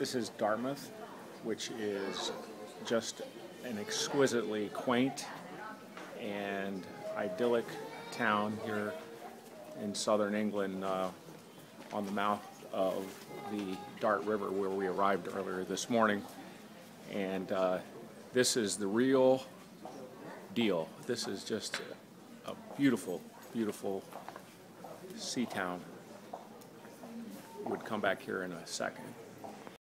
This is Dartmouth, which is just an exquisitely quaint and idyllic town here in southern England uh, on the mouth of the Dart River where we arrived earlier this morning. And uh, this is the real deal. This is just a beautiful, beautiful sea town. Would come back here in a second.